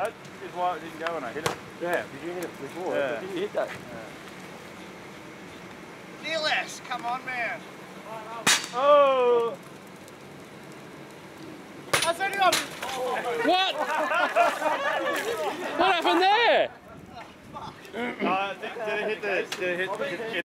That is why it didn't go when I hit it. Yeah, because you hit it before. Yeah. Did you hit that? Niels, come on, man. Oh! That's anyone. What? what happened there? Uh, did, did it hit the, did it hit the